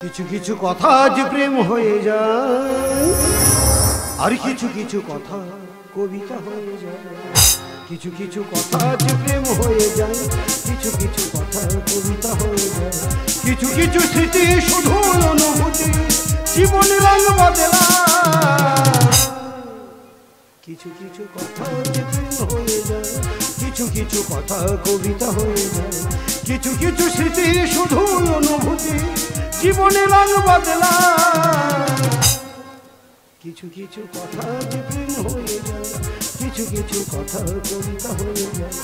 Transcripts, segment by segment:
কিছু কিছু কথা আজ প্রেম হয়ে যায়, আর কিছু কিছু কথা কবিতা হয়ে যায়। কিছু কিছু কথা আজ প্রেম হয়ে যায়, কিছু কিছু কথা কবিতা হয়ে যায়। কিছু কিছু স্মৃতি শুধু অনুভূতি জীবনের রঙ বদলা কিছু কিছু কথা হয়ে যায়, কিছু কিছু কথা কবিতা হয়ে যায়, কিছু কিছু স্মৃতি শুধু অনুভূতি, জীবনে রঙ বদলা। কিছু কিছু কথা প্রেম হয়ে যায়, কিছু কিছু কথা কবিতা হয়ে যায়,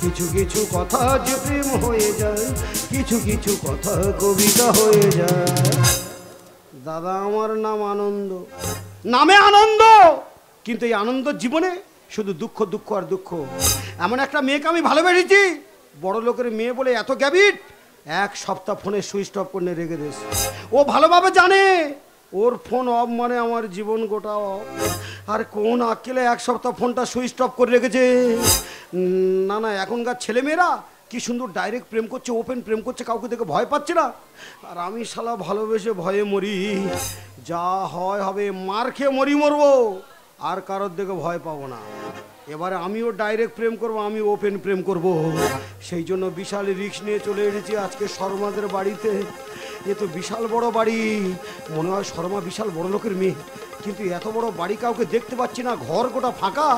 কিছু কিছু কথা যে প্রেম হয়ে যায়, কিছু কিছু কথা কবিতা হয়ে যায়। দাদা, আমার নাম আনন্দ। নামে আনন্দ! কিন্তু এই আনন্দ জীবনে শুধু দুঃখ দুঃখ আর দুঃখ। এমন একটা মেয়েকে আমি ভালোবেসেছি। বড় লোকের মেয়ে বলে এত গ্যাবিট। এক সপ্তাহ ফোনে সুইচ অফ করে রেখে দিস ও ভালোভাবে জানে, ওর ফোন অফ মানে আমার জীবন গোটা আর কোন আক্কেলে এক সপ্তাহ ফোনটা সুইচ অফ করে রেখেছে? না না, এখনকার ছেলেমেয়েরা কি সুন্দর ডাইরেক্ট প্রেম করছে ওপেন প্রেম করছে, কাউকে দেখে ভয় পাচ্ছে না? আর আমি শালা ভালোবেসে ভয়ে মরি। যা হয় হবে, মার খেয়ে মরি মরবো। আর কারোর দেখে ভয় পাবো না। এবারে আমিও ডাইরেক্ট প্রেম করব আমি ওপেন প্রেম করব। সেই জন্য বিশাল রিক্স নিয়ে চলে এসেছি আজকে শর্মাদের বাড়িতে। এ তো বিশাল বড় বাড়ি। মনে হয় শর্মা বিশাল বড় লোকের মেয়ে। কিন্তু এত বড় বাড়ি কাউকে দেখতে পাচ্ছি না, ঘর গোটা ফাঁকা।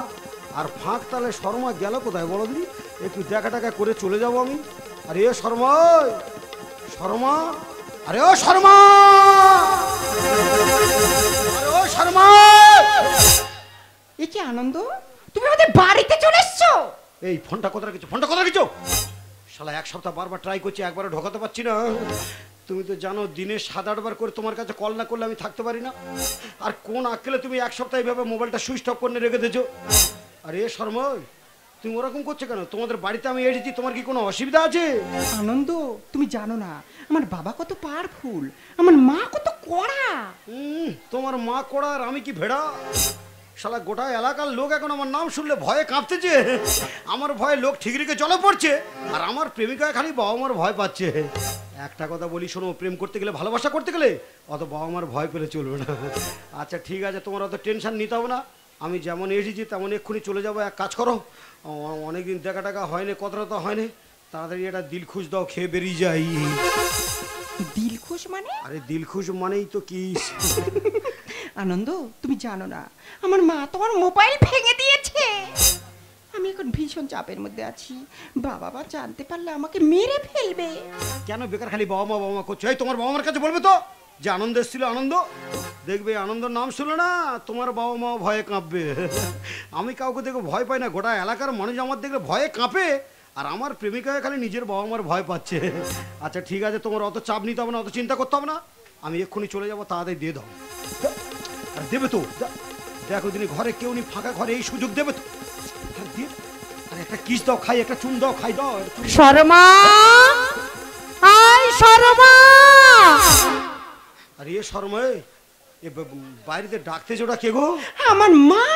আর ফাঁক তাহলে শর্মা গেল কোথায় বলো দিদি? একটু দেখা টাকা করে চলে যাব আমি। আরে এ শর্মা শর্মা, আরে ও শর্মা! আরে ও শর্মা! এ কি আনন্দ? তুমি আমাদের বাড়িতে চলে এসছো? এই ফোনটা কোথায় রেখেছো? ফোনটা কোথায় রেখেছো? শালা এক সপ্তাহ বারবার ট্রাই করছি একবারও ঢোকাতে পারছি না। তুমি তো জানো দিনে সাত আটবার করে তোমার কাছে কল না করলে আমি থাকতে পারি না। আর কোন আক্কেলে তুমি এক সপ্তাহ এইভাবে মোবাইলটা সুইচ অফ করে রেখে দিয়েছ? আরে শর্ময় তুমি ওরকম করছ কেন? তোমাদের বাড়িতে আমি এসেছি তোমার কি কোনো অসুবিধা আছে? আনন্দ তুমি জানো না আমার বাবা কত পাওয়ারফুল আমার মা কত কড়া। তোমার মা কড়া আর আমি কি ভেড়া? শালা গোটা এলাকার লোক এখন আমার নাম শুনলে ভয়ে কাঁপতেছে। আমার ভয়ে লোক ঠিক রেখে চলে পড়ছে আর আমার প্রেমিকায় খালি বাবা মার ভয় পাচ্ছে। একটা কথা বলি শোনো প্রেম করতে গেলে ভালোবাসা করতে গেলে অত বাবা মার ভয় পেলে চলবে না। আচ্ছা ঠিক আছে তোমার অত টেনশন নিতে হবে না। আমি যেমন এসেছি তেমন এক্ষুনি চলে যাব এক কাজ করো। অনেকদিন দেখা টাকা হয়নি কথাটা তো হয়নি। তাড়াতাড়ি এটা দিল খুশ দাও খেয়ে বেরিয়ে যাই। দিল খুশ মানে? আরে দিল খুশ মানেই তো কি আনন্দ, তুমি জানো না, আমার মা তোমার মোবাইল ভেঙে দিয়েছে। আমি এখন ভীষণ চাপের মধ্যে আছি। বাবা মা জানতে পারলে আমাকে মেরে ফেলবে। কেন বেকার খালি বাবা মা বাবা মা করছ? এই তোমার বাবা মার কাছে বলবে তো? যে আনন্দ এসেছিল, আনন্দ? দেখবে আনন্দর নাম শুনলে না, তোমার বাবা মা ভয়ে কাঁপবে। আমি কাউকে দেখে ভয় পাই না, গোটা এলাকার মানুষ আমার দেখলে ভয়ে কাঁপে, আর আমার প্রেমিকায় খালি নিজের বাবা মার ভয় পাচ্ছে। আচ্ছা ঠিক আছে, তোমার অত চাপ নিতে হবে না, অত চিন্তা করতে হবে না। আমি এক্ষুনি চলে যাব, তাড়াতাড়ি দিয়ে দাও। দেবে তো। দেখো দিনে ঘরে কেউ নেই ফাঁকা ঘরে এই সুযোগ দেবে তো। দিয়ে। আরে একটা কিস দাও খাই একটা চুন দাও খাই দাও শর্মা! আই শর্মা! আরে এ শর্ময় এ বাইরেতে ডাকতে ওটা কে গো? আমার মা!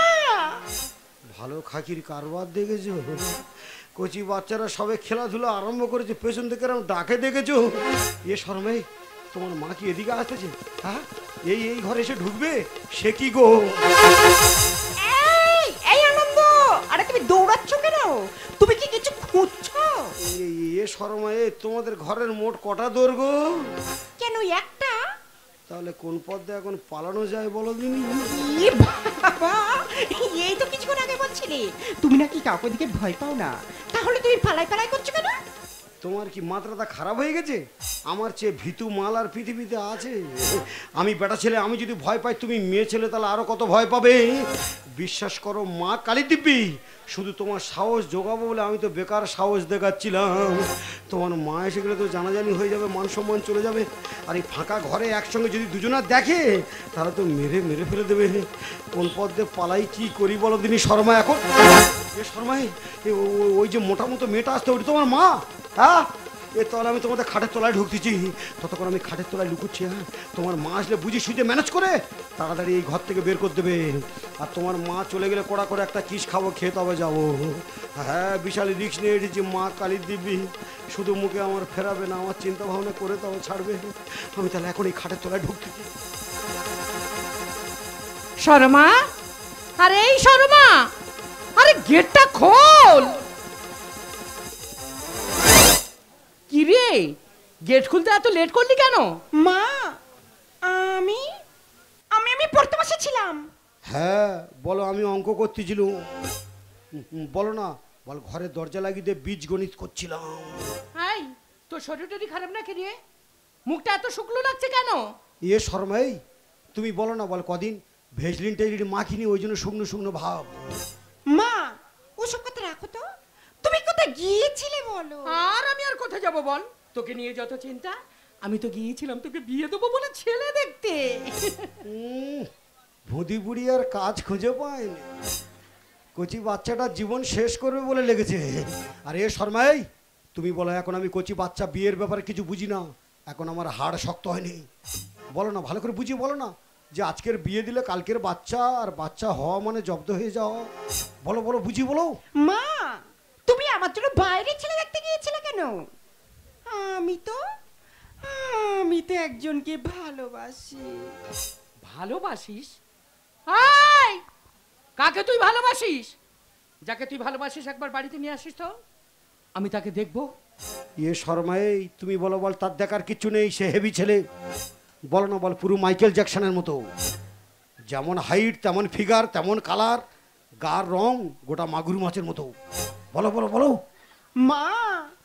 ভালো খাকির কারবার দেখেছ? কচি বাচ্চারা সবে খেলাধুলা আরম্ভ করেছে পেছন থেকে ডাকে দেখেছ? এ শর্ময় তোমার মা কি এদিকে আসতেছে? হ্যাঁ? এই এই ঘরে এসে ঢুকবে? সে কি গো? এই আনন্দ! আরে তুমি দৌড়াচ্ছ কেন? তুমি কি কিছু খুঁজছো? এই এ শর্ময় তোমাদের ঘরের মোট কটা দৌড় গো? কেন একটা? তাহলে কোন পথ এখন পালানো যায় বলো দিনি এই তো কিছুক্ষণ আগে বলছিলে। তুমি নাকি কাউকে দিকে ভয় পাও না? তাহলে তুমি পালাই পালাই করছ কেন? তোমার কি মাত্রাটা খারাপ হয়ে গেছে? আমার চেয়ে ভীতু মাল আর পৃথিবীতে আছে। আমি বেটা ছেলে, আমি যদি ভয় পাই, তুমি মেয়ে ছেলে, তাহলে আরও কত ভয় পাবে? বিশ্বাস করো মা কালী দিব্যি, শুধু তোমার সাহস জোগাবো বলে আমি তো বেকার সাহস দেখাচ্ছিলাম। তোমার মা এসে গেলে তো জানাজানি হয়ে যাবে, মান সম্মান চলে যাবে। আর এই ফাঁকা ঘরে একসঙ্গে যদি দুজনা দেখে, তাহলে তো মেরে মেরে ফেলে দেবে। কোন পথ দিয়ে পালাই কি করি বলো দিনই শর্মা এখন? এ শর্মাই ওই যে মোটা মতো মেয়েটা আসতে ওটা তোমার মা? হ্যাঁ? এ আমি তোমাদের খাটের তলায় ঢুকতেছি ততক্ষণ আমি খাটের তলায় লুকুচ্ছি হ্যাঁ? তোমার মা আসলে বুঝি সুঝে ম্যানেজ করে? তাড়াতাড়ি এই ঘর থেকে বের করে দেবে। আর তোমার মা চলে গেলে কড়া করে একটা কিস খাব, খেয়ে তবে যাব। হ্যাঁ বিশাল রিক্স নিয়ে এসেছি, মা কালীর দিবি। শুধু মুখে আমার ফেরাবে না, আমার চিন্তা ভাবনা করে তবে ছাড়বে। আমি তাহলে এখন এই খাটের তলায় ঢুকতেছি শর্মা? আরে এই শর্মা! আরে গেটটা খোল! রে গেট খুলতে এত লেট করলি কেন? মা আমি আমি আমি পড়তে বসেছিলাম হ্যাঁ বলো আমি অঙ্ক করতেছিল বলো না বল ঘরের দরজা লাগিয়ে দিয়ে বীজ গণিত করছিলাম। হাই তোর শরীর টরি খারাপ নাকি রে মুখটা এত শুকনো লাগছে কেন? ইয়ে শর্মাই তুমি বলো না বল কদিন ভেজলিন টেজলিন মাখিনি ওই জন্য শুকনো শুকনো ভাব। মা ওসব কথা রাখো তো। তুমি কোথায় গিয়েছিলে বলো? আর আমি আর কোথায় যাব বল? তোকে নিয়ে যত চিন্তা আমি তো গিয়েছিলাম তোকে বিয়ে দেবো বলে ছেলে দেখতে। ভুদি বুড়ি আর কাজ খুঁজে পায়নি। কচি বাচ্চাটা জীবন শেষ করবে বলে লেগেছে। আর এ শর্মাই তুমি বলো এখন আমি কচি বাচ্চা বিয়ের ব্যাপারে কিছু বুঝি না। এখন আমার হাড় শক্ত হয়নি। বলো না ভালো করে বুঝিয়ে বলো না যে আজকের বিয়ে দিলে কালকের বাচ্চা আর বাচ্চা হওয়া মানে জব্দ হয়ে যাওয়া। বলো বলো বুঝি বলো। মা জন্য বাইরে ছেলে দেখতে গিয়েছিলে কেন? আমি তো আমি তো একজনকে ভালোবাসি। ভালোবাসিস? কাকে তুই ভালোবাসিস? যাকে তুই ভালোবাসিস একবার বাড়িতে নিয়ে আসিস তো। আমি তাকে দেখব। ইয়ে শর্মায় তুমি বলো বল তার দেখার কিচ্ছু নেই সে হেভি ছেলে। বলো না বল পুরো মাইকেল জ্যাকসনের মতো। যেমন হাইট তেমন ফিগার তেমন কালার গার রং গোটা মাগুর মাছের মতো। বলো বলো বলো। মা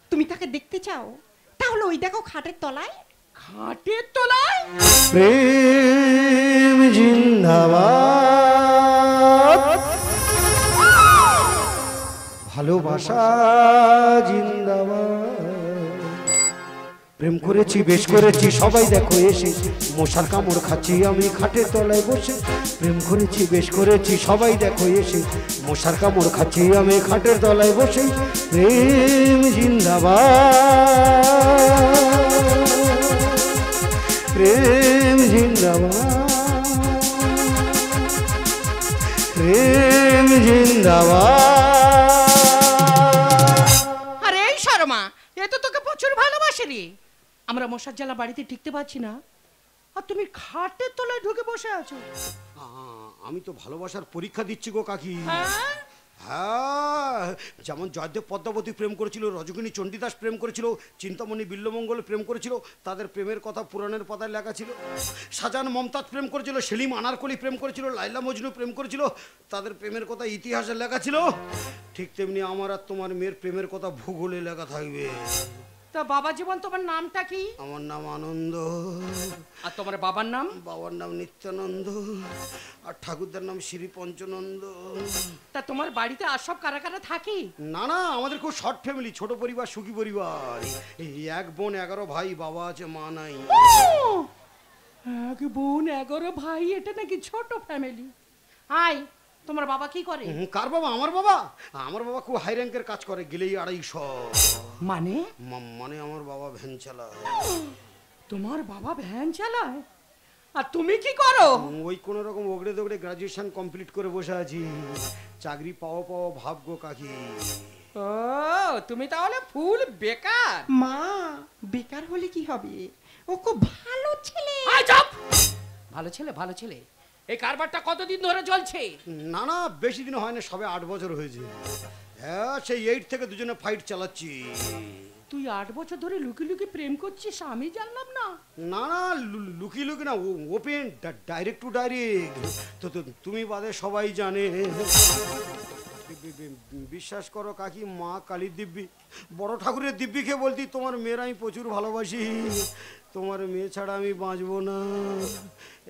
তুমি তাকে দেখতে চাও? তাহলে ওই দেখো খাটের তলায়। খাটের তলায়? প্রেম জিন্দাবাদ। ভালোবাসা জিন্দাবাদ। প্রেম করেছি, বেশ করেছি, সবাই দেখো এসে। মশার কামড় খাচ্ছি, আমি খাটের তলায় বসে। প্রেম করেছি, বেশ করেছি, সবাই দেখো এসে। মশার কামড় খাচ্ছি, আমি খাটের তলায় বসে। প্রেম জিন্দাবাদ। প্রেম জিন্দাবাদ। প্রেম জিন্দাবাদ। আরে শর্মা, এ তো তোকে প্রচুর ভালোবাসে রে আমরা মশার জ্বালা বাড়িতে টিকতে পারছি না। আর তুমি খাটের তলায় ঢুকে বসে আছো। আমি তো ভালোবাসার পরীক্ষা দিচ্ছি গো কাকি। হ্যাঁ? হ্যাঁ যেমন জয়দেব পদ্মাবতী প্রেম করেছিল রজকিনী চণ্ডীদাস প্রেম করেছিল চিন্তামণি বিল্লমঙ্গল প্রেম করেছিল তাদের প্রেমের কথা পুরাণের পাতায় লেখা ছিল। শাহজাহান মমতাজ প্রেম করেছিল সেলিম আনারকলি প্রেম করেছিল লাইলা মজনু প্রেম করেছিল তাদের প্রেমের কথা ইতিহাসে লেখা ছিল। ঠিক তেমনি আমার আর তোমার মেয়ের প্রেমের কথা ভূগোলে লেখা থাকবে। তা বাবা জীবন তোমার নামটা কি? আমার নাম আনন্দ। আর তোমার বাবার নাম? বাবার নাম নিত্যানন্দ। আর ঠাকুরদার নাম শ্রী পঞ্চনন্দ। তা তোমার বাড়িতে আর সব কারা কারা থাকে? না না আমাদের খুব শর্ট ফ্যামিলি ছোট পরিবার সুখী পরিবার। এই এক বোন এগারো ভাই বাবা আছে মা নাই। এক বোন এগারো ভাই এটা নাকি ছোট ফ্যামিলি হাই তোমার বাবা কি করে? হুম, কার বাবা? আমার বাবা? আমার বাবা খুব হাই র্যাঙ্কের কাজ করে গেলেই আড়াইশো। মানে? মানে আমার বাবা ভ্যান চালায়। তোমার বাবা ভ্যান চালায়? আর তুমি কি করো? ওই কোনো রকম ওগড়ে দোগড়ে গ্রাজুয়েশন কমপ্লিট করে বসে আছি। চাকরি পাওয়া পাওয়া ভাবগো কাকি। ও তুমি তাহলে ফুল বেকার। মা বেকার হলে কি হবে? ও খুব ভালো ছেলে! ভালো ছেলে ভালো ছেলে। এই কারবারটা কতদিন ধরে চলছে? না না বেশি দিন হয় না সবে আট বছর হয়েছে। হ্যাঁ সেই এইট থেকে দুজনে ফাইট চালাচ্ছি। তুই আট বছর ধরে লুকি লুকি প্রেম করছিস আমি জানলাম না। না না লু- লুকিয়ে লুকি না ওপেন ডাইরেক্ট টু ডাইরেক্ট তো তুমি বাদে সবাই জানে। বিশ্বাস করো কাকি মা কালীর দিব্যি বড় ঠাকুরের দিব্যিকে বলতি তোমার মেয়ের আমি প্রচুর ভালোবাসি। তোমার মেয়ে ছাড়া আমি বাঁচবো না।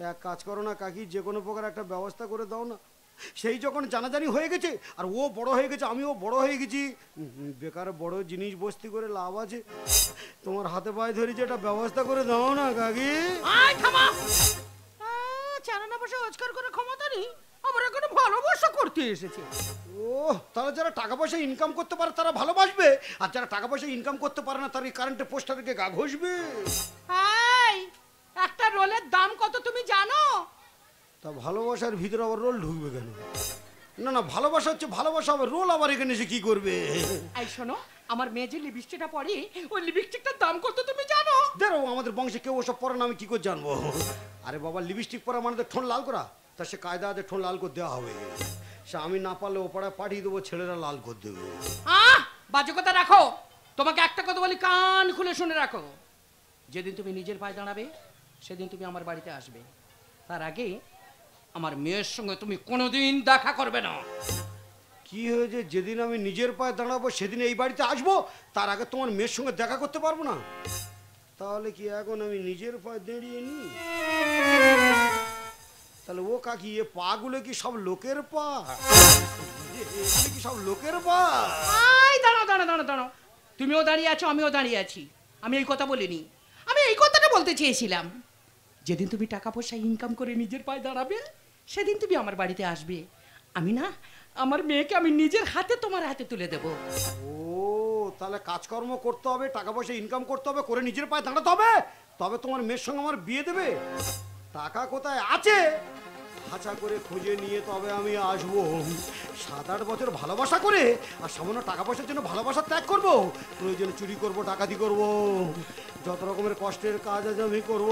এক কাজ করো না কাকি, যে কোনো প্রকার একটা ব্যবস্থা করে দাও না। সেই যখন জানাজানি হয়ে গেছে, আর ও বড় হয়ে গেছে, আমিও বড় হয়ে গেছি। বেকার বড় জিনিস বস্তি করে লাভ আছে। তোমার হাতে পায়ে ধরে যে একটা ব্যবস্থা করে দাও না কাকি। আয় থামা। চারানা বসে অজকার করে ক্ষমতা নেই আমরা এখানে ভালোবাসা করতে এসেছি। ও তারা যারা টাকা পয়সা ইনকাম করতে পারে তারা ভালোবাসবে আর যারা টাকা পয়সা ইনকাম করতে পারে না তারা এই কারেন্টের পোস্টারকে গা ঘষবে। একটা রোলের দাম কত তুমি জানো? তা ভালোবাসার ভিতরে আবার রোল ঢুকবে কেন? না না ভালোবাসা হচ্ছে ভালোবাসা আবার রোল আবার এখানে এসে কি করবে? এই শোনো আমার মেয়ে যে লিপস্টিকটা পরে ওই লিপস্টিকটার দাম কত তুমি জানো? দেখো আমাদের বংশে কেউ ওসব পরে না আমি কি করে জানব? আরে বাবা লিপস্টিক পরা মানে তো ঠোঁট লাল করা। তা সে কায়দা আছে ঠোঁট লাল করে দেওয়া হবে। সে আমি না পারলে ও পাড়ায় পাঠিয়ে দেবো ছেলেরা লাল করে দেবে। আহ! বাজে কথা রাখো। তোমাকে একটা কথা বলি কান খুলে শুনে রাখো। যেদিন তুমি নিজের পায়ে দাঁড়াবে সেদিন তুমি আমার বাড়িতে আসবে। তার আগে আমার মেয়ের সঙ্গে তুমি কোনোদিন দেখা করবে না। কি হয়েছে? যেদিন আমি নিজের পায়ে দাঁড়াবো সেদিন এই বাড়িতে আসব? তার আগে তোমার মেয়ের সঙ্গে দেখা করতে পারব না? তাহলে কি এখন আমি নিজের পায়ে দাঁড়িয়ে নি? তাহলে ও কাকি এ পাগুলো কি সব লোকের পা? এগুলো কি সব লোকের পা? আই দাঁড়াও দাঁড়াও দাঁড়াও দাঁড়াও। তুমিও দাঁড়িয়ে আছো আমিও দাঁড়িয়ে আছি। আমি এই কথা বলিনি। আমি এই কথাটা বলতে চেয়েছিলাম। যেদিন তুমি টাকা পয়সা ইনকাম করে নিজের পায়ে দাঁড়াবে সেদিন তুমি আমার বাড়িতে আসবে। আমি না আমার মেয়েকে আমি নিজের হাতে তোমার হাতে তুলে দেবো। ও তাহলে কাজকর্ম করতে হবে টাকা পয়সা ইনকাম করতে হবে করে নিজের পায়ে দাঁড়াতে হবে? তবে তোমার মেয়ের সঙ্গে আমার বিয়ে দেবে? টাকা কোথায় আছে? হাঁচা করে খুঁজে নিয়ে তবে আমি আসব। সাত আট বছর ভালোবাসা করে আর সামান্য টাকা পয়সার জন্য ভালোবাসা ত্যাগ করব? প্রয়োজনে চুরি করব, ডাকাতি করব। যত রকমের কষ্টের কাজ আজ আমি করব।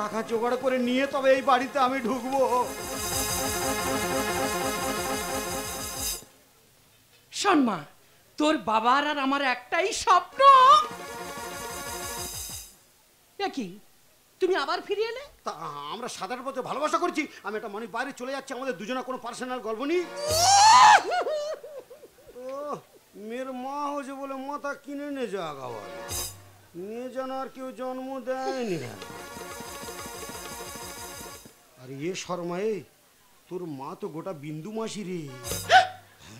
টাকা জোগাড় করে নিয়ে তবে এই বাড়িতে আমি ঢুকবো। শোন মা, তোর বাবার আর আমার একটাই স্বপ্ন। এ কি? তুমি আবার ফিরে এলে? তা আমরা সাত আট বছর ভালোবাসা করছি। আমি একটা মানুষ বাইরে চলে যাচ্ছি, আমাদের দুজনে কোনো পার্সোনাল গল্প নেই। ও মেয়ের মা হয়েছে বলে মাথা কিনে নে যাক আবার। নিয়ে যেন আর কেউ জন্ম দেয়নি আর এ শর্মায়ে, তোর মা তো গোটা বিন্দু মাসি রে।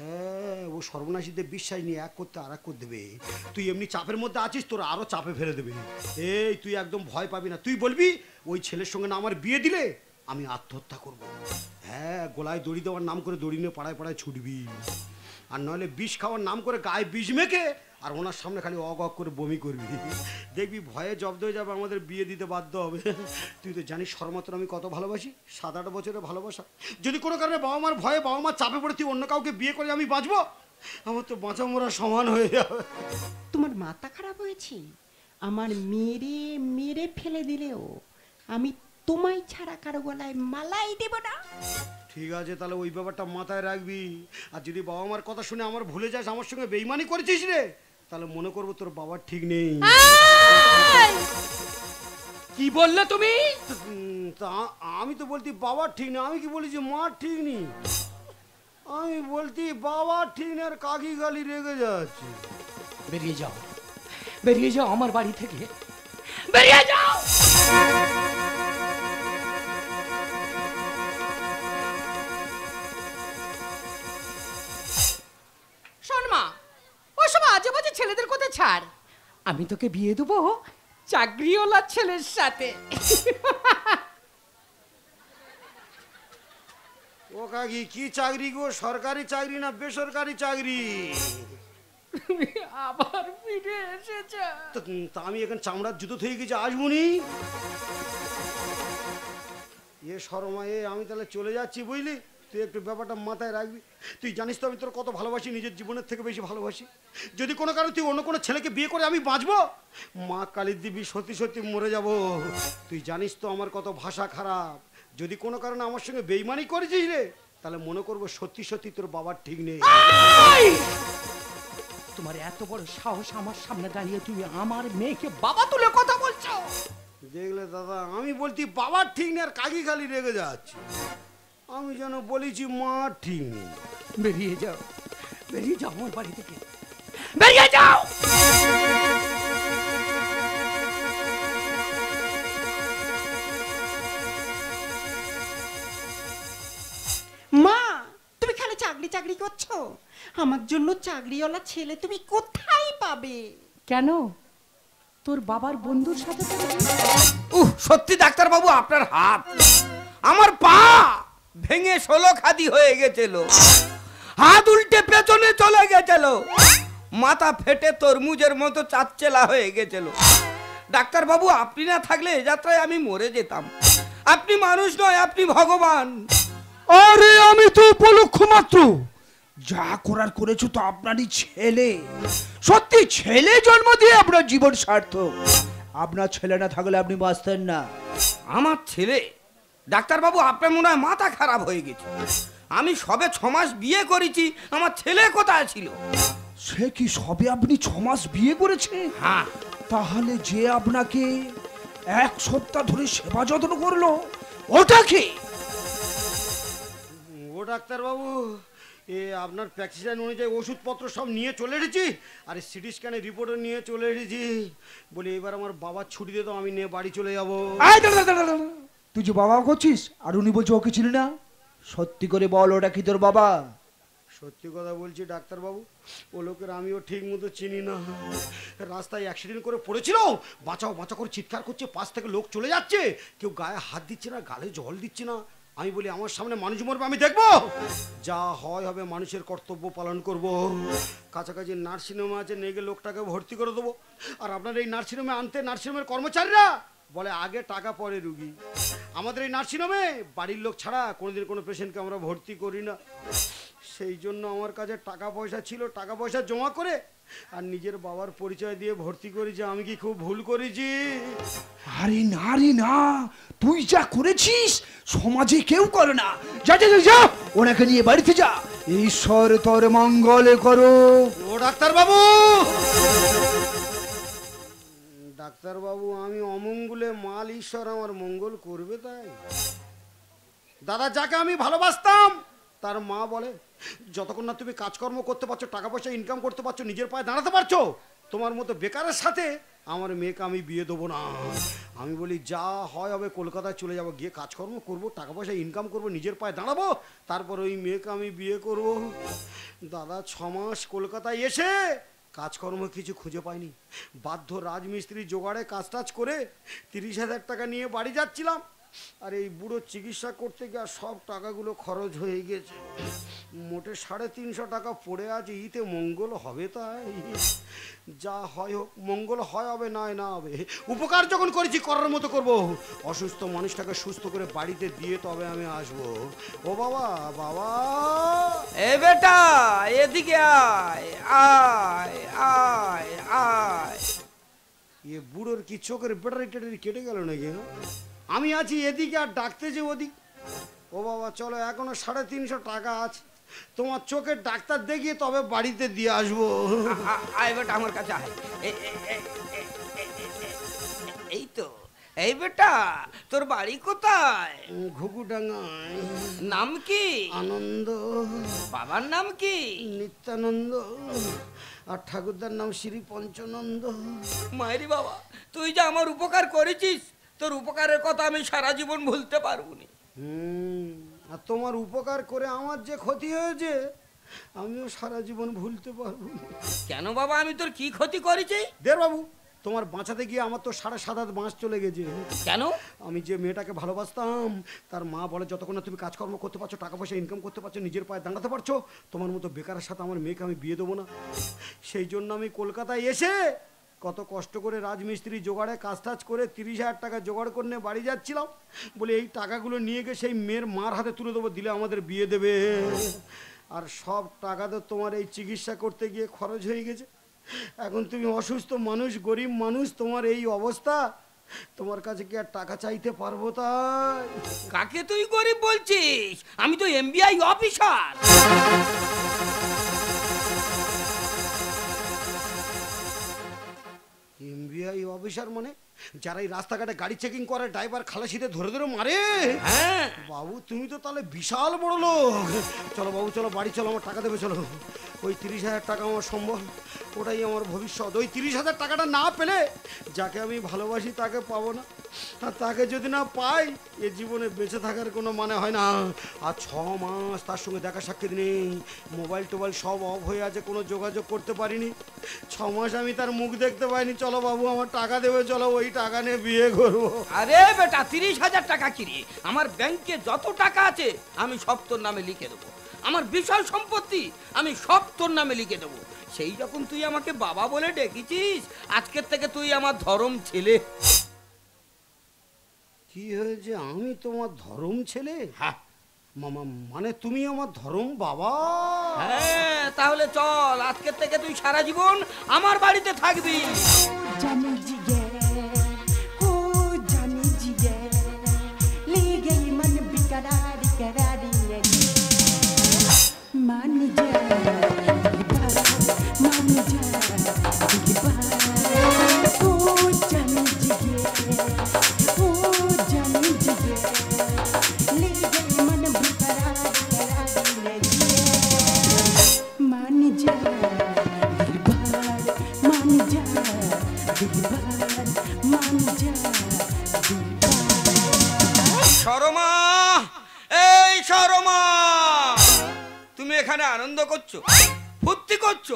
হ্যাঁ ও সর্বনাশীদের বিশ্বাস নিয়ে এক করতে আর এক করে দেবে। তুই এমনি চাপের মধ্যে আছিস, তোর আরও চাপে ফেলে দেবে। এই, তুই একদম ভয় পাবি না। তুই বলবি, ওই ছেলের সঙ্গে না আমার বিয়ে দিলে আমি আত্মহত্যা করব। হ্যাঁ গোলায় দড়ি দেওয়ার নাম করে দড়ি নিয়ে পাড়ায় পাড়ায় ছুটবি। আর নইলে বিষ খাওয়ার নাম করে গায়ে বিষ মেখে আর ওনার সামনে খালি অগ অগ করে বমি করবি। দেখবি ভয়ে জব্দ হয়ে যাবে, আমাদের বিয়ে দিতে বাধ্য হবে। তুই তো জানিস সর্বত্র আমি কত ভালোবাসি, সাত আট বছরের ভালোবাসা। যদি কোনো কারণে বাবা মার ভয়ে বাবা মার চাপে পড়ে তুই অন্য কাউকে বিয়ে করে আমি বাঁচবো, আমার তো বাঁচা মরা সমান হয়ে যাবে। তোমার মাথা খারাপ হয়েছে? আমার মেরে মেরে ফেলে দিলেও আমি তোমায় ছাড়া কারও গলায় মালাই দেব না। ঠিক আছে তাহলে ওই ব্যাপারটা মাথায় রাখবি। আর যদি বাবা মার কথা শুনে আমার ভুলে যাস আমার সঙ্গে বেইমানি করেছিস রে তাহলে মনে করব তোর বাবার ঠিক নেই। কি বললে তুমি? তা আমি তো বলতি বাবার ঠিক নেই আমি কি বলি যে মার ঠিক নেই? আমি বলতি বাবার ঠিক নেই আর কাকি গালি রেগে যাচ্ছে। বেরিয়ে যাও বেরিয়ে যাও আমার বাড়ি থেকে। বেরিয়ে যাও! ছেলেদের কথা ছাড়। আমি তোকে বিয়ে দেবো চাকরিওয়ালা ছেলের সাথে। ও কাকি কি চাকরি গো? সরকারি চাকরি না বেসরকারি চাকরি? আবার ফিরে এসেছ। তা আমি এখন চামড়ার জুতো থেকে গেছি আসবুনি এ শর্মা এ আমি তাহলে চলে যাচ্ছি বুঝলি? তুই একটু ব্যাপারটা মাথায় রাখবি। তুই জানিস তো আমি তোর কত ভালোবাসি নিজের জীবনের থেকে বেশি ভালোবাসি। যদি কোনো কারণে তুই অন্য কোনো ছেলেকে বিয়ে করে আমি বাঁচবো মা কালী দিবি সত্যি সত্যি মরে যাব। তুই জানিস তো আমার কত ভাষা খারাপ। যদি কোনো কারণে আমার সঙ্গে বেইমানি করেছিস রে তাহলে মনে করব সত্যি সত্যি তোর বাবার ঠিক নেই। তোমার এত বড় সাহস আমার সামনে দাঁড়িয়ে তুমি আমার মেয়েকে বাবা তুলে কথা বলছো। দেখলে দাদা আমি বলছি বাবার ঠিক নেই আর কাকি খালি রেগে যাচ্ছে। আমি যেন বলেছি মা ঠিক নেই। বেরিয়ে যাও বেরিয়ে যাও আমার বাড়ি থেকে। বেরিয়ে যাও! মা তুমি খালি চাকরি চাকরি করছ? আমার জন্য চাকরিওয়ালা ছেলে তুমি কোথায় পাবে? কেন? তোর বাবার বন্ধুর সাথে উহ সত্যি ডাক্তারবাবু আপনার হাত। আমার পা! ভেঙে ষোলো খাদি হয়ে গেছিল। হাত উল্টে পেছনে চলে গেছিল। মাথা ফেটে তরমুজের মতো চাচ্চেলা হয়ে গেছিল। ডাক্তার বাবু আপনি না থাকলে এ যাত্রায় আমি মরে যেতাম। আপনি মানুষ নয় আপনি ভগবান। আরে আমি তো উপলক্ষ মাত্র। যা করার করেছ তো আপনারই ছেলে। সত্যি ছেলে জন্ম দিয়ে আপনার জীবন সার্থক। আপনার ছেলে না থাকলে আপনি বাঁচতেন না। আমার ছেলে ডাক্তারবাবু আপনার মনে হয় মাথা খারাপ হয়ে গেছে। আমি সবে ছ মাস বিয়ে করেছি আমার ছেলে কোথায় ছিল? সে কি সবে আপনি ছ মাস বিয়ে করেছেন? হ্যাঁ। তাহলে যে আপনাকে এক সপ্তাহ ধরে সেবা যত্ন করল ওটা কি? ও ডাক্তারবাবু এ আপনার প্র্যাকটিসাইন অনুযায়ী ওষুধপত্র সব নিয়ে চলে এসেছি আর সিটি স্ক্যানের রিপোর্টও নিয়ে চলে এসেছি। বলি এবার আমার বাবার ছুটি দিয়ে তো আমি নিয়ে বাড়ি চলে যাব। তুই যে বাবা করছিস, আর উনি বলছে ওকে চিনি না? সত্যি করে বল ওটা কি তোর বাবা? সত্যি কথা বলছি ডাক্তারবাবু, ও লোকের আমিও ঠিক মতো চিনি না। রাস্তায় অ্যাক্সিডেন্ট করে পড়েছিল, বাঁচাও বাঁচা করে চিৎকার করছে, পাশ থেকে লোক চলে যাচ্ছে, কেউ গায়ে হাত দিচ্ছে না, গালে জল দিচ্ছে না। আমি বলি, আমার সামনে মানুষ মরবে, আমি দেখব? যা হয় হবে, মানুষের কর্তব্য পালন করব। কাছাকাছি নার্সিংহোমে আছে নিয়ে গিয়ে লোকটাকে ভর্তি করে দেবো। আর আপনার এই নার্সিংহোমে আনতে নার্সিংহোমের কর্মচারীরা বলে আগে টাকা পরে রুগী। আমাদের এই নার্সিংহোমে বাড়ির লোক ছাড়া কোনোদিন কোনো পেশেন্টকে আমরা ভর্তি করি না। সেই জন্য আমার কাছে টাকা পয়সা ছিল টাকা পয়সা জমা করে আর নিজের বাবার পরিচয় দিয়ে ভর্তি করেছি আমি কি খুব ভুল করেছি? আরে না রে না তুই যা করেছিস সমাজে কেউ করে না। যা যা যা, ওনাকে নিয়ে বাড়িতে যা। ঈশ্বর তোর মঙ্গল করো ও ডাক্তারবাবু! ডাক্তারবাবু, আমি অমঙ্গলে মাল ঈশ্বর আমার মঙ্গল করবে তাই। দাদা, যাকে আমি ভালোবাসতাম, তার মা বলে, যতক্ষণ না তুমি কাজকর্ম করতে পারছ টাকা পয়সা ইনকাম করতে পারছ, নিজের পায়ে দাঁড়াতে পারছ, তোমার মতো বেকারের সাথে আমার মেয়েকে আমি বিয়ে দেবো না। আমি বলি, যা হয় হবে, কলকাতায় চলে যাব, গিয়ে কাজকর্ম করব টাকা পয়সা ইনকাম করব, নিজের পায়ে দাঁড়াবো, তারপর ওই মেয়েকে আমি বিয়ে করব। দাদা ছ মাস কলকাতায় এসে কাজকর্ম কিছু খুঁজে পাইনি। বাধ্য রাজমিস্ত্রি জোগাড়ে কাজ টাজ করে তিরিশ হাজার টাকা নিয়ে বাড়ি যাচ্ছিলাম। আর এই বুড়ো চিকিৎসা করতে গিয়ে সব টাকাগুলো খরচ হয়ে গেছে। মোটে সাড়ে তিনশো টাকা পড়ে আছে ইতে মঙ্গল হবে তাই। যা হয় হোক মঙ্গল হয় হবে নয় না হবে। উপকার যখন করেছি করার মতো করব। অসুস্থ মানুষটাকে সুস্থ করে বাড়িতে দিয়ে তবে আমি আসব। ও বাবা বাবা! এ বেটা এদিকে আয় আয় আয় আয়। এ বুড়োর কি চোখের ব্যাটারি ট্যাটারি কেটে গেল নাকি হ্যাঁ? আমি আছি এদিকে আর ডাকতে যে ওদিক। ও বাবা চলো এখনও সাড়ে তিনশো টাকা আছে। তোমার চোখের ডাক্তার দেখিয়ে তবে বাড়িতে দিয়ে আসব। আয় বেটা আমার কাছে আয়। এই তো এই বেটা তোর বাড়ি কোথায়? ঘুঘুডাঙ্গায়। নাম কি? আনন্দ। বাবার নাম কি? নিত্যানন্দ। আর ঠাকুরদার নাম শ্রী পঞ্চানন্দ। মায়েরি বাবা তুই যে আমার উপকার করেছিস তোর উপকারের কথা আমি সারা জীবন ভুলতে পারব না। আর তোমার উপকার করে আমার যে ক্ষতি হয়েছে আমিও সারা জীবন ভুলতে পারব না। কেন বাবা আমি তোর কি ক্ষতি করেছি? দের বাবু তোমার বাঁচাতে গিয়ে আমার তো সাড়ে সাত হাত বাঁশ চলে গেছে। কেন? আমি যে মেয়েটাকে ভালোবাসতাম তার মা বলে যতক্ষণ না তুমি কাজকর্ম করতে পারছ টাকা পয়সা ইনকাম করতে পারছ নিজের পায়ে দাঁড়াতে পারছ তোমার মতো বেকারের সাথে আমার মেয়েকে আমি বিয়ে দেবো না। সেই জন্য আমি কলকাতায় এসে কত কষ্ট করে রাজমিস্ত্রি জোগাড়ে কাজ টাজ করে তিরিশ হাজার টাকা জোগাড় করে বাড়ি যাচ্ছিলাম। বলে এই টাকাগুলো নিয়ে গিয়ে সেই মেয়ের মার হাতে তুলে দেবো, দিলে আমাদের বিয়ে দেবে। আর সব টাকা তো তোমার এই চিকিৎসা করতে গিয়ে খরচ হয়ে গেছে। এখন তুমি অসুস্থ মানুষ, গরিব মানুষ, তোমার এই অবস্থা। তোমার কাছে কি আর টাকা চাইতে পারব তাই? কাকে তুই গরিব বলছিস? আমি তো এমবিআই অফিসার এমবিআই অফিসার মানে যারা এই রাস্তাঘাটে গাড়ি চেকিং করে ড্রাইভার খালাসিতে ধরে ধরে মারে। হ্যাঁ। বাবু তুমি তো তাহলে বিশাল বড় লোক। চলো বাবু চলো বাড়ি চলো আমার টাকা দেবে চলো। ওই তিরিশ হাজার টাকা আমার সম্ভব, ওটাই আমার ভবিষ্যৎ। ওই তিরিশ হাজার টাকাটা না পেলে যাকে আমি ভালোবাসি তাকে পাবো না। আর তাকে যদি না পাই, এ জীবনে বেঁচে থাকার কোনো মানে হয় না। আর ছ মাস তার সঙ্গে দেখা সাক্ষাৎ নেই। মোবাইল টোবাইল সব অফ হয়ে আছে, কোনো যোগাযোগ করতে পারিনি। ছ মাস আমি তার মুখ দেখতে পাইনি। চলো বাবু, আমার টাকা দেবে, চলো ওই টাকা নিয়ে বিয়ে করব। আরে বেটা, তিরিশ হাজার টাকা কিরে আমার ব্যাংকে যত টাকা আছে, আমি সব তোর নামে লিখে দেবো। আমার বিশাল সম্পত্তি আমি সব তোর নামে লিখে দেবো। সেই যখন তুই আমাকে বাবা বলে ডেকেছিস আজকের থেকে তুই আমার ধরম ছেলে। কি হয়েছে? আমি তোমার ধরম ছেলে? হ্যাঁ। মামা মানে তুমি আমার ধরম বাবা? হ্যাঁ তাহলে চল আজকের থেকে তুই সারা জীবন আমার বাড়িতে থাকবি। এখানে আনন্দ করছ, ফুর্তি করছ,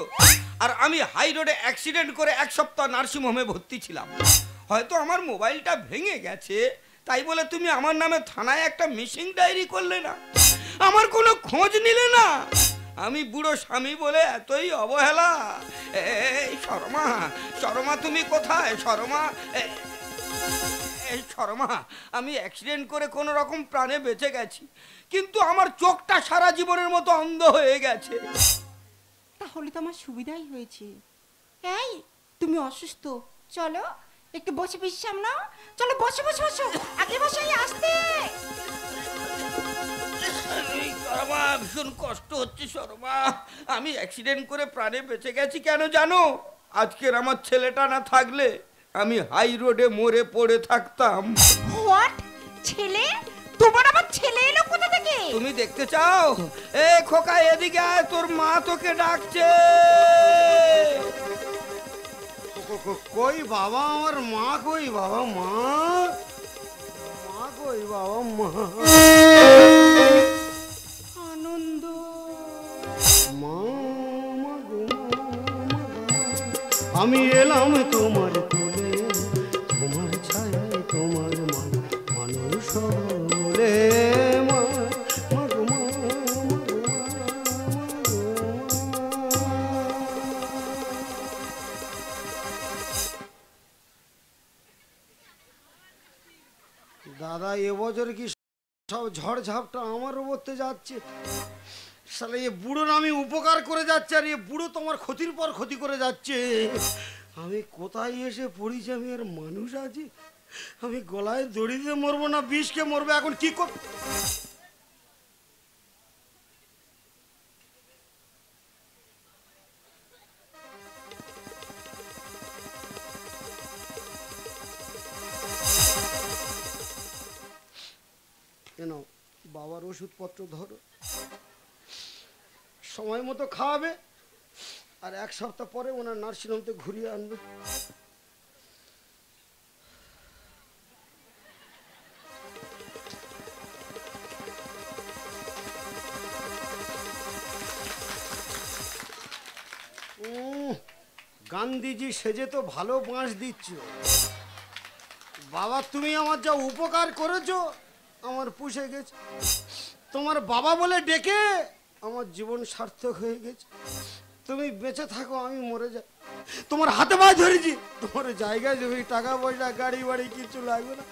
আর আমি হাই রোডে অ্যাক্সিডেন্ট করে এক সপ্তাহ নার্সিং হোমে ভর্তি ছিলাম। হয়তো আমার মোবাইলটা ভেঙে গেছে, তাই বলে তুমি আমার নামে থানায় একটা মিসিং ডায়েরি করলে না। আমার কোনো খোঁজ নিলে না। আমি বুড়ো স্বামী বলে এতই অবহেলা। এই শর্মা শর্মা তুমি কোথায়? শর্মা, এই শর্মা, আমি অ্যাক্সিডেন্ট করে কোনো রকম প্রাণে বেঁচে গেছি। কিন্তু আমার চোখটা সারা জীবনের মতো অন্ধ হয়ে গেছে। তাহলে তো আমার সুবিধাই হয়েছে। এই তুমি অসুস্থ। চলো একটু বসে বিশ্রাম নাও। চলো বসে বসে বসো। আগে বসে আসতে। শর্মা ভীষণ কষ্ট হচ্ছে শর্মা। আমি অ্যাক্সিডেন্ট করে প্রাণে বেঁচে গেছি কেন জানো? আজকের আমার ছেলেটা না থাকলে আমি হাই রোডে মরে পড়ে থাকতাম। হোয়াট ছেলে? তোমার আবার ছেলে এলো কোথা থেকে? তুমি দেখতে চাও? এ খোকা এদিকে আয় তোর মা তোকে ডাকছে। কই বাবা আমার মা কই বাবা মা? মা কই বাবা মা? আনন্দ। মা। আমি এলাম তোমার ঝাপটা আমার উপরতে যাচ্ছে। শালা, এ বুড়োর আমি উপকার করে যাচ্ছে, আর এ বুড়ো তোমার ক্ষতির পর ক্ষতি করে যাচ্ছে। আমি কোথায় এসে পড়িছি? আমি আর মানুষ আছি? আমি গলায় দড়ি দিয়ে মরবো না বিষকে মরবো, এখন কি কর ওষুধপত্র ধরো। সময় মতো খাওয়াবে আর এক সপ্তাহ পরে ওনার নার্সিংহোমতে ঘুরিয়ে আনবে। গান্ধীজি সেজে তো ভালো বাঁশ দিচ্ছ। বাবা, তুমি আমার যা উপকার করেছ, আমার পুষে গেছে। তোমার বাবা বলে ডেকে আমার জীবন সার্থক হয়ে গেছে। তুমি বেঁচে থাকো, আমি মরে যাই। তোমার হাতে পায়ে ধরেছি, তোমার জায়গায় জমি টাকা পয়সা, গাড়ি বাড়ি কিছু লাগবে না।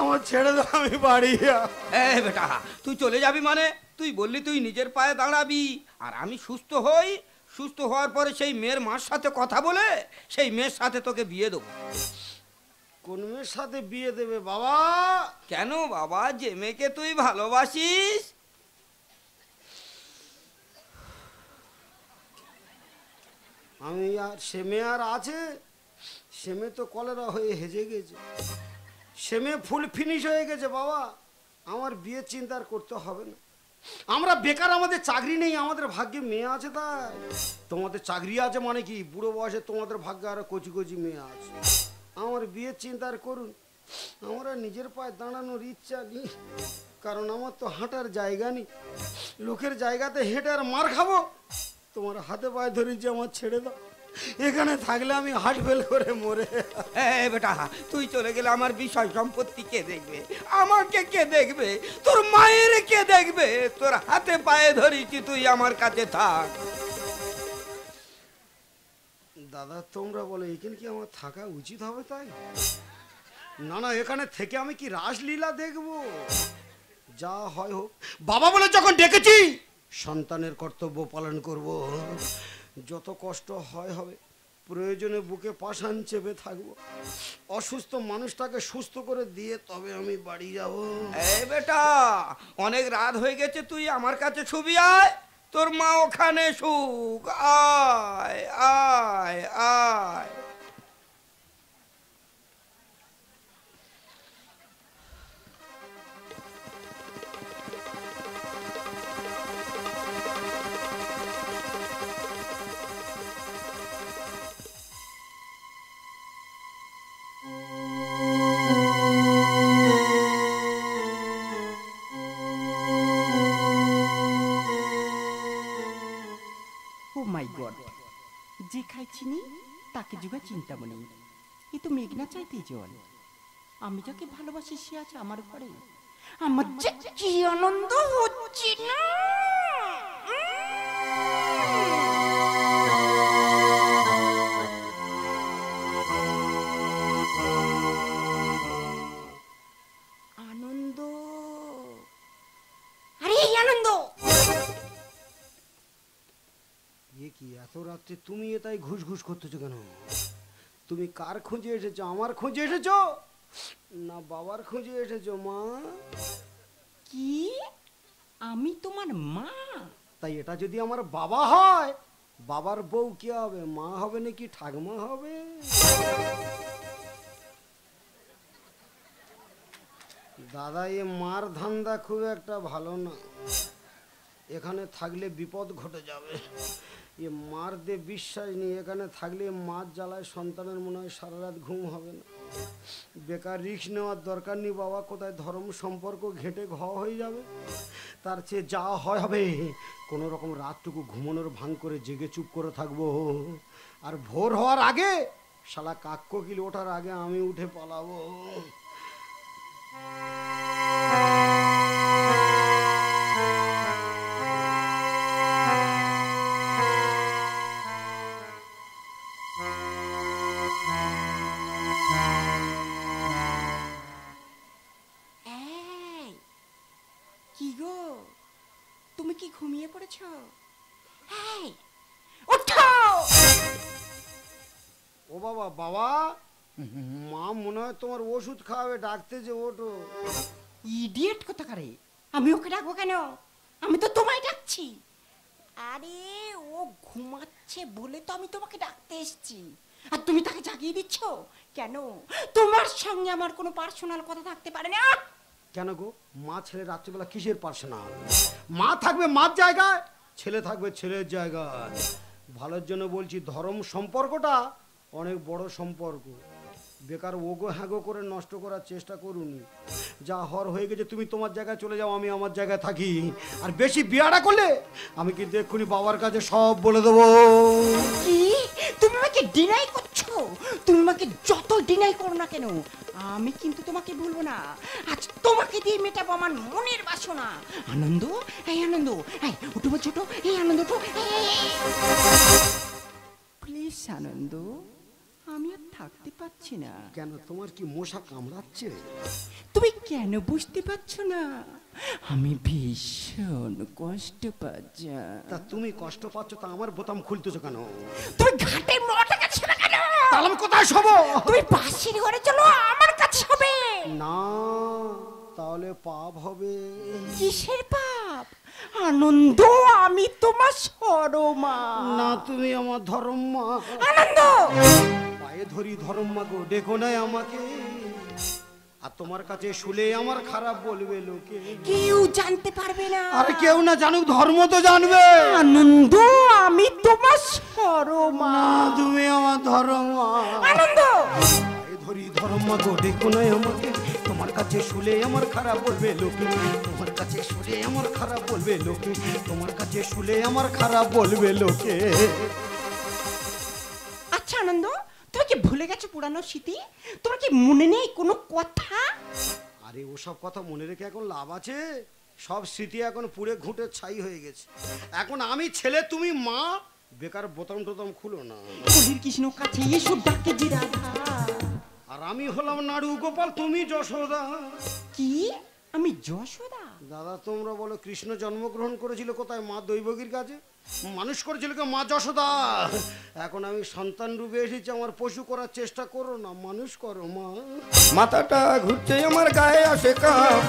আমার ছেড়ে দাও, আমি বাড়ি বেটা, তুই চলে যাবি মানে? তুই বললি তুই নিজের পায়ে দাঁড়াবি। আর আমি সুস্থ হই, সুস্থ হওয়ার পরে সেই মেয়ের মার সাথে কথা বলে সেই মেয়ের সাথে তোকে বিয়ে দেবো। কোন মেয়ের সাথে বিয়ে দেবে বাবা? কেন বাবা? যে মেয়েকে তুই ভালোবাসিস? আমি আর সে মেয়ে আর আছে? সে মেয়ে তো কলেরা হয়ে হেজে গেছে। সে মেয়ে ফুল ফিনিশ হয়ে গেছে বাবা। আমার বিয়ের চিন্তা আর করতে হবে না। আমরা বেকার আমাদের চাকরি নেই আমাদের ভাগ্যে মেয়ে আছে তাই তোমাদের চাকরি আছে মানে কি? বুড়ো বয়সে তোমাদের ভাগ্যে আরও কচি কচি মেয়ে আছে। আমার বিয়ের চিন্তার করুন। আমরা নিজের পায়ে দাঁড়ানোর ইচ্ছা নেই, কারণ আমার তো হাঁটার জায়গা নেই। লোকের জায়গাতে হেঁটে আর মার খাব। তোমার হাতে পায়ে ধরেছি, আমার ছেড়ে দাও। এখানে থাকলে আমি হাট ফেল করে মরে। বেটা, তুই চলে গেলে আমার বিষয় সম্পত্তি কে দেখবে? আমাকে কে দেখবে? তোর মায়ের কে দেখবে? তোর হাতে পায়ে ধরেছি, তুই আমার কাছে থাক। দাদা তোমরা বলো এখানে কি আমার থাকা উচিত হবে তাই? না না এখানে থেকে আমি কি রাসলীলা দেখব? যা হয় হোক। বাবা বলে যখন ডেকেছি সন্তানের কর্তব্য পালন করব। যত কষ্ট হয় হবে প্রয়োজনে বুকে পাশান চেপে থাকব। অসুস্থ মানুষটাকে সুস্থ করে দিয়ে তবে আমি বাড়ি যাব। এই বেটা অনেক রাত হয়ে গেছে তুই আমার কাছে ছবি আয়। তোর মা ওখানে সুখ। আয় আয় আয়। ও তাকে যুগা চিন্তামণি এ তো মেঘনা চাইতে জল। আমি যাকে ভালোবাসি সে আছে আমার ঘরে। আমার কি আনন্দ হচ্ছে না। তুমি এ তাই ঘুষ ঘুষ করতেছো কেন? তুমি কার খুঁজে এসেছ? আমার খুঁজে এসেছ? না বাবার খুঁজে এসেছ মা? কি? আমি তোমার মা? তাই এটা যদি আমার বাবা হয় বাবার বউ কি হবে? মা হবে নাকি ঠাকমা হবে? দাদা এ মার ধান্দা খুব একটা ভালো না। এখানে থাকলে বিপদ ঘটে যাবে। এ মার দে বিশ্বাস নেই, এখানে থাকলে মার জ্বালায়, সন্তানের মনে হয় সারা রাত ঘুম হবে না। বেকার রিস্ক নেওয়ার দরকার নেই বাবা, কোথায় ধর্ম সম্পর্ক ঘেটে ঘ হয়ে যাবে? তার চেয়ে যা হয় হবে কোনো রকম রাতটুকু ঘুমানোর ভাঙ করে জেগে চুপ করে থাকব। আর ভোর হওয়ার আগে শালা কাক কোকিল ওঠার আগে আমি উঠে পালাবো। এই ওঠো ও বাবা বাবা মা মনে হয় তোমার ওষুধ খাওয়াবে ডাকতে যে ওঠো। ইডিয়েট কোথাকারে? আমি ওকে ডাকবো কেন? আমি তো তোমায় ডাকছি। আরে ও ঘুমাচ্ছে বলে তো আমি তোমাকে ডাকতে এসেছি। আর তুমি তাকে জাগিয়ে দিচ্ছ? কেন? তোমার সঙ্গে আমার কোনো পার্সোনাল কথা থাকতে পারে না। কেন গো? মা ছেলে রাত্রিবেলা কিসের পার্সোনাল? মা থাকবে মার জায়গায়? ছেলে থাকবে ছেলের জায়গায়। ভালোর জন্য বলছি ধর্ম সম্পর্কটা অনেক বড় সম্পর্ক। বেকার ওগো হ্যাগো করে নষ্ট করার চেষ্টা করুন। যা হর হয়ে গেছে, তুমি তোমার জায়গায় চলে যাও, আমি আমার জায়গায় থাকি। আর বেশি বিয়াটা করলে আমি কিন্তু এক্ষুনি বাবার কাছে সব বলে দেবো। তুমি আমাকে ডিনাই করছ? তুমি আমাকে যত ডিনাই করো না কেন আমি কিন্তু তোমাকে ভুলবো না। আজ তোমাকে দিয়ে মেটাবো আমার মনের বাসনা। আনন্দ এই আনন্দ এই উঠো ছোট এই আনন্দ উঠো প্লিজ আনন্দ আমি আর থাকতে পারছি না। কেন তোমার কি মশা কামড়াচ্ছে? তুমি কেন বুঝতে পারছ না? আমি ভীষণ কষ্ট পাচ্ছি। তা তুমি কষ্ট পাচ্ছ তা আমার বোতাম খুলতেছো কেন? তুমি ঘাটে মোটা কাছে শোবে কেন? তাহলে আমি কোথায় শোবো? তুমি পাশের ঘরে চলো আমার কাছে হবে না তাহলে পাপ হবে। কিসের পাপ? আনন্দ আমি তোমার সরমা। না তুমি আমার ধর্মমা আনন্দ! পায়ে ধরি ধর্মমা গো ডেকো নাই আমাকে। আর তোমার কাছে শুলে আমার খারাপ বলবে লোকে। কেউ জানতে পারবে না। আর কেউ না জানুক ধর্ম তো জানবে। আনন্দ আমি তোমার সরমা। তুমি আমার ধর্ম। আনন্দ। ধরি ধর্ম গো ডেকো নাই আমাকে। তোমার কাছে শুলে আমার খারাপ বলবে লোকে। তোমার কাছে শুলে আমার খারাপ বলবে লোকে। তোমার কাছে শুলে আমার খারাপ বলবে লোকে। আচ্ছা আনন্দ তুমি কি ভুলে গেছো পুরানো স্মৃতি? তোমার কি মনে নেই কোনো কথা? আরে ওসব কথা মনে রেখে এখন লাভ আছে? সব স্মৃতি এখন পুড়ে ঘুঁটে ছাই হয়ে গেছে। এখন আমি ছেলে তুমি মা বেকার বোতাম টোতাম খুলো না। কৃষ্ণ কাছে এসো ডাকে যে রাধা আর আমি হলাম নাড়ু গোপাল তুমি যশোদা। কি? আমি যশোদা? দাদা তোমরা বলো কৃষ্ণ জন্মগ্রহণ করেছিল কোথায়? মা দৈবকীর কাছে? মানুষ করেছিল কে? মা যশোদা। এখন আমি সন্তান রূপে এসেছি আমার পশু করার চেষ্টা করো না মানুষ করো মা। মাথাটা ঘুরছে আমার গায়ে আসে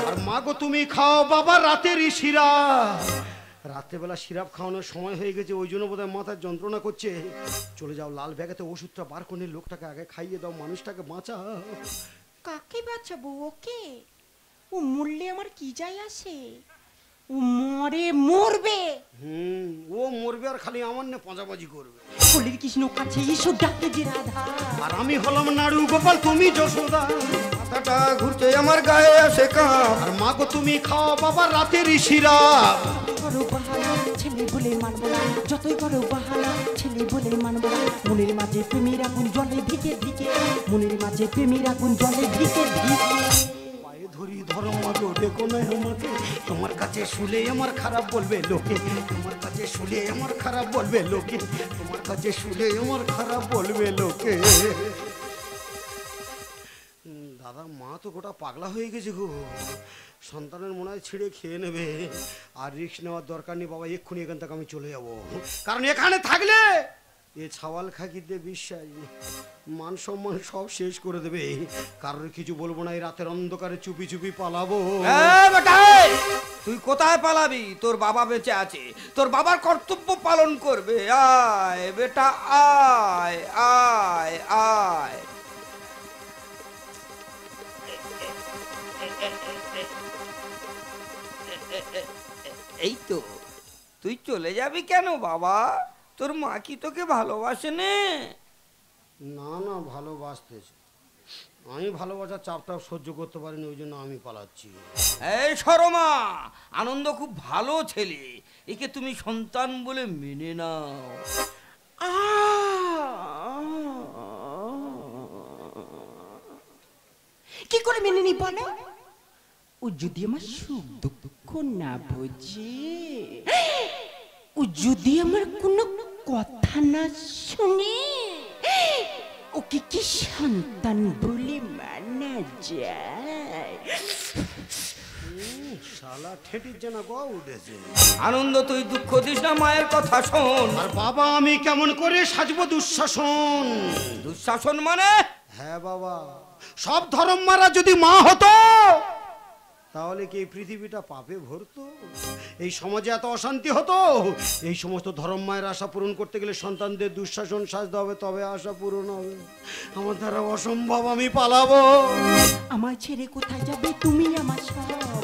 আর মা গো তুমি খাও বাবা রাতের শিরা। রাত্রেবেলা সিরাপ খাওয়ানোর সময় হয়ে গেছে ওই জন্য বোধহয় মাথার যন্ত্রণা করছে। চলে যাও লাল ব্যাগেতে ওষুধটা বার করে লোকটাকে আগে খাইয়ে দাও মানুষটাকে বাঁচাও। কাকে বাঁচাবো ওকে? ও মরলে আমার কি যায় আসে? ও মরে মরবে। হুম ও মরবে আর খালি আমার না পাঁচাপাঁচি করবে। কলির কৃষ্ণ কাছে এসো ডাকে যে রাধা। আর আমি হলাম নাড়ু গোপাল তুমি যশোদা। মাথাটা ঘুরছে আমার গায়ে আসে কাপ। আর মা গো তুমি খাও বাবা রাতের সিরাপ করো বাহানা ছেলে বলে মানব না। যতই করো বাহানা ছেলে বলে মানব না। মনের মাঝে প্রেমের আগুন জলে ভিজে ভিজে। মনের মাঝে প্রেমের আগুন জলে ভিজে ভিজে। ধরি, ধরো ডেকো না আমাকে তোমার কাছে শুলে আমার খারাপ বলবে লোকে। তোমার কাছে শুলে আমার খারাপ বলবে লোকে। তোমার কাছে শুলে আমার খারাপ বলবে লোকে। দাদা, মা তো গোটা পাগলা হয়ে গেছে গো। সন্তানের মনে হয় ছিঁড়ে খেয়ে নেবে। আর রিক্স নেওয়ার দরকার নেই, বাবা, এক্ষুনি এখান থেকে আমি চলে যাব। কারণ এখানে থাকলে এ ছাওয়াল খাকিতে বিশ্বাস, মান সম্মান সব শেষ করে দেবে। কারোর কিছু বলব না, এই রাতের অন্ধকারে চুপি চুপি পালাবো! তুই কোথায় পালাবি? তোর বাবা বেঁচে আছে, তোর বাবার কর্তব্য পালন করবে। আয় বেটা, আয় আয় আয়। এই তো, তুই চলে যাবি কেন বাবা? তোর মা কি তোকে ভালোবাসে নে? না না ভালোবাসতেছে। আমি ভালোবাসার চাপ টাপ সহ্য করতে পারিনি ওই জন্য আমি পালাচ্ছি। এই সরমা আনন্দ খুব ভালো ছেলে। একে তুমি সন্তান বলে মেনে নাও। কি করে মেনে নি বলো? ও যদি আমার সুখ দুঃখ না বোঝে ও যদি আমার কোনো কথা না শুনে ওকে কি সন্তান বলে মানা যায় শালা ঠেটির যেন গ উঠেছে। আনন্দ তুই দুঃখ দিস না মায়ের কথা শোন। আর বাবা আমি কেমন করে সাজবো দুঃশাসন? দুঃশাসন মানে? হ্যাঁ বাবা সব ধর্ম মারা যদি মা হতো তাহলে কি এই পৃথিবীটা পাপে ভরতো এই সমাজে এত অশান্তি হতো? এই সমস্ত ধর্ম মায়ের আশা পূরণ করতে গেলে সন্তানদের দুঃশাসন সাজতে হবে তবে আশা পূরণ হবে। আমার দ্বারা অসম্ভব আমি পালাবো। আমার ছেড়ে কোথায় যাবে? তুমি আমার সব।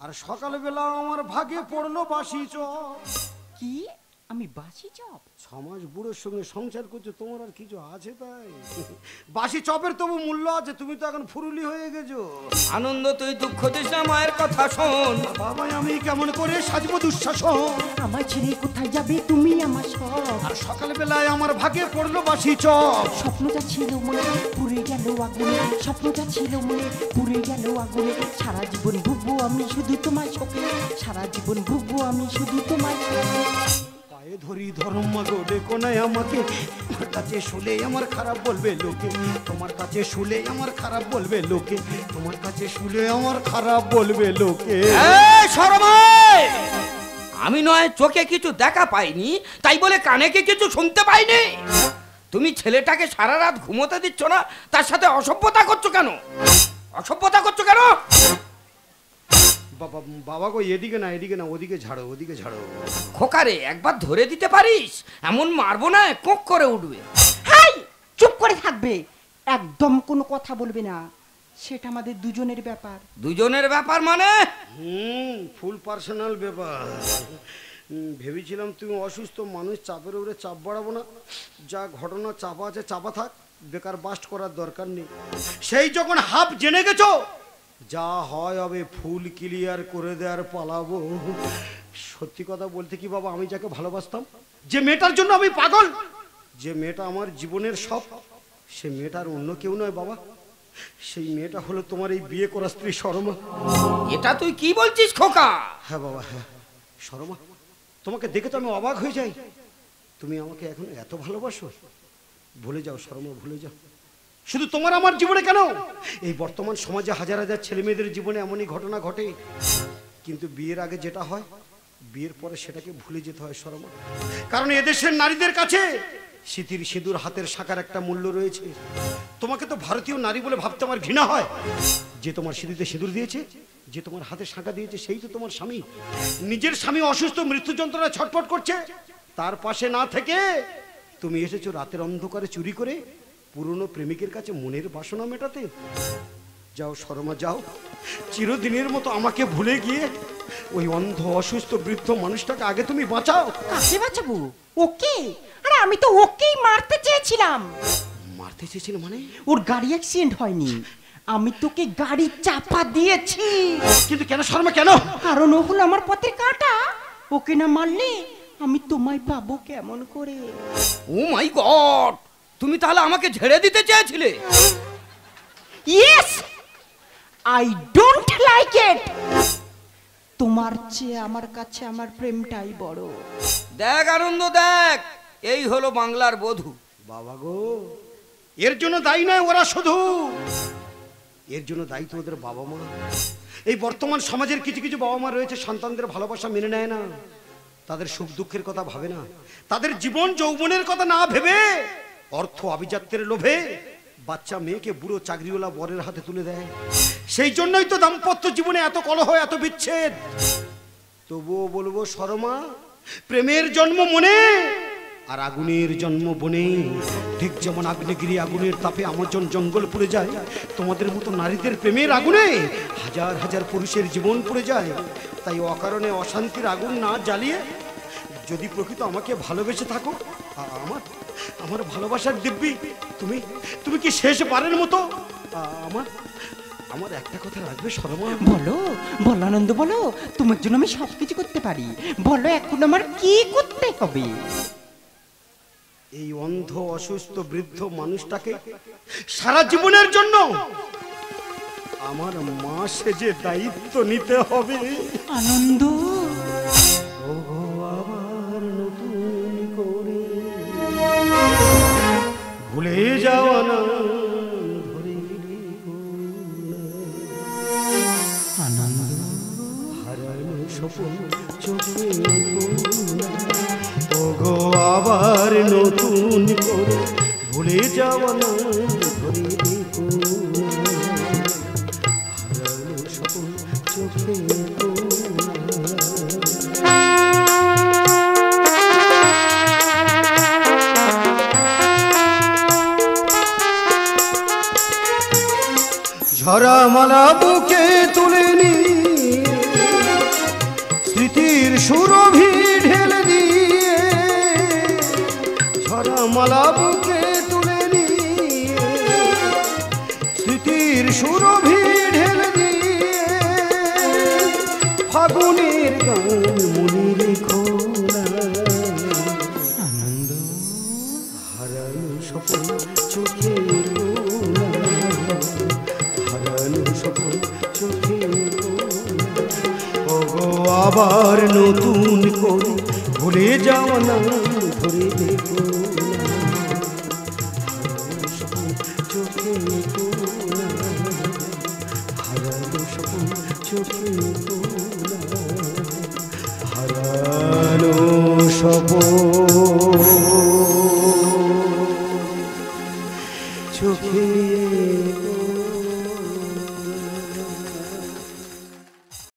আর সকালবেলা আমার ভাগে পড়ল বাসি চ কি? আমি বাসি চপ। সমাজ বুড়োর সঙ্গে সংসার করছে তোমার আর কিছু আছে তাই? বাসি চপের তবু মূল্য আছে তুমি তো এখন ফুরুলি হয়ে গেছো। আনন্দ তুই দুঃখ দিস না মায়ের কথা শোন। বাবা আমি কেমন করে সাজবো দুঃশাসন? আমার ছেড়ে কোথায় যাবে তুমি আমার সব। আর সকালবেলায় আমার ভাগে পড়ল বাসি চপ। স্বপ্নটা ছিল মনে পুড়ে গেল আগুনে। স্বপ্নটা ছিল মনে পুড়ে গেল আগুনে। সারা জীবন ভুগবো আমি শুধু তোমার শোকে। সারা জীবন ভুগবো আমি শুধু তোমার পায়ে ধরি ধর্ম গো ডেকো নাই আমাকে। তোমার কাছে শুলে আমার খারাপ বলবে লোকে। তোমার কাছে শুলে আমার খারাপ বলবে লোকে। তোমার কাছে শুলে আমার খারাপ বলবে লোকে। এই আমি নয়, চোখে কিছু দেখা পাইনি, তাই বলে কানে কিছু শুনতে পাইনি? তুমি ছেলেটাকে সারা রাত ঘুমোতে দিচ্ছ না, তার সাথে অসভ্যতা করছ কেন? অসভ্যতা করছ কেন? বাবা বাবা গো এদিকে না এদিকে না ওদিকে ঝাড়ো ওদিকে ঝাড়ো। খোকারে একবার ধরে দিতে পারিস? এমন মারবো না কোক করে উঠবে। হাই চুপ করে থাকবে। একদম কোনো কথা বলবে না। সেটা আমাদের দুজনের ব্যাপার। দুজনের ব্যাপার মানে? হুম ফুল পার্সোনাল ব্যাপার। ভেবেছিলাম তুমি অসুস্থ মানুষ চাপের উপরে চাপ বাড়াবো না। যা ঘটনা চাপা আছে চাপা থাক। বেকার বাস্ট করার দরকার নেই। সেই যখন হাফ জেনে গেছো যা হয় হবে ফুল ক্লিয়ার করে দেওয়ার পালাবো। সত্যি কথা বলতে কি বাবা আমি যাকে ভালোবাসতাম যে মেয়েটার জন্য আমি পাগল যে মেয়েটা আমার জীবনের সব সে মেয়েটার অন্য কেউ নয় বাবা। সেই মেয়েটা হলো তোমার এই বিয়ে করা স্ত্রী শর্মা। এটা তুই কি বলছিস খোকা? হ্যাঁ বাবা হ্যাঁ। শর্মা তোমাকে দেখে তো আমি অবাক হয়ে যাই। তুমি আমাকে এখন এত ভালোবাসো? ভুলে যাও শর্মা ভুলে যাও। শুধু তোমার আমার জীবনে কেন? এই বর্তমান সমাজে হাজার হাজার ছেলে মেয়েদের জীবনে এমনই ঘটনা ঘটে। কিন্তু বিয়ের আগে যেটা হয়, বিয়ের পরে সেটাকে ভুলে যেতে হয় শর্মা কারণ এদেশের নারীদের কাছে স্মৃতির সিঁদুর হাতের শাখার একটা মূল্য রয়েছে। তোমাকে তো ভারতীয় নারী বলে ভাবতে আমার ঘৃণা হয়। যে তোমার সিঁদুরতে সিঁদুর দিয়েছে, যে তোমার হাতে শাঁখা দিয়েছে, সেই তো তোমার স্বামী। নিজের স্বামী অসুস্থ, মৃত্যু যন্ত্রণা ছটফট করছে। তার পাশে না থেকে তুমি এসেছ রাতের অন্ধকারে চুরি করে। পুরনো প্রেমিকের কাছে মনের বাসনা মেটাতে? যাও শর্মা যাও। চিরদিনের মতো আমাকে ভুলে গিয়ে ওই অন্ধ অসুস্থ বৃদ্ধ মানুষটাকে আগে তুমি বাঁচাও। কাকে বাঁচাবো? ওকে? আরে আমি তো ওকেই মারতে চেয়েছিলাম। মারতে চেয়েছিল মানে? ওর গাড়ি অ্যাক্সিডেন্ট হয়নি। আমি তোকে গাড়ি চাপা দিয়েছি। কিন্তু কেন শর্মা কেন? কারণ ও হলো আমার পথে কাটা। ওকে না মারলে আমি তোমায় পাবো কেমন করে? ও মাই গড তুমি তাহলে আমাকে ঝেড়ে দিতে চেয়েছিলে? Yes I don't like it তোমার চেয়ে আমার কাছে আমার প্রেমটাই বড়। দেখ আনন্দ দেখ। এই হলো বাংলার বধূ। বাবা গো এর জন্য দায়ী নয় ওরা শুধু। এর জন্য দায়ী তো ওদের বাবা মা। এই বর্তমান সমাজের কিছু কিছু বাবা মা রয়েছে সন্তানদের ভালোবাসা মেনে নেয় না। তাদের সুখ দুঃখের কথা ভাবে না। তাদের জীবন যৌবনের কথা না ভেবে অর্থ আভিজাত্যের লোভে বাচ্চা মেয়েকে বুড়ো চাকরিওয়ালা বরের হাতে তুলে দেয়। সেই জন্যই তো দাম্পত্য জীবনে এত কলহ, এত বিচ্ছেদ। তবুও বলব, শর্মা, প্রেমের জন্ম মনে আর আগুনের জন্ম বনে। ঠিক যেমন আগ্নেগিরি আগুনের তাপে আমাজন জঙ্গল পুড়ে যায়, তোমাদের মতো নারীদের প্রেমের আগুনে হাজার হাজার পুরুষের জীবন পুড়ে যায়। তাই অকারণে অশান্তির আগুন না জ্বালিয়ে যদি প্রকৃত আমাকে ভালোবেসে থাকো আমার আমার ভালোবাসার দিব্যি তুমি তুমি কি শেষ বারের মতো? আমার আমার একটা কথা রাখবে শর্মা বলো বলো আনন্দ বলো তোমার জন্য আমি সব কিছু করতে পারি। বলো এখন আমার কি করতে হবে? এই অন্ধ অসুস্থ বৃদ্ধ মানুষটাকে সারা জীবনের জন্য আমার মা সেজে দায়িত্ব নিতে হবে। আনন্দ ভুলে যাওয়া না ধরে রেখো না। আনন্দ হারানো স্বপ্ন চোখে ওগো আবার নতুন করে ভুলে যাওয়া না ঝরা মালা আবার নতুন করে ভুলে যাও না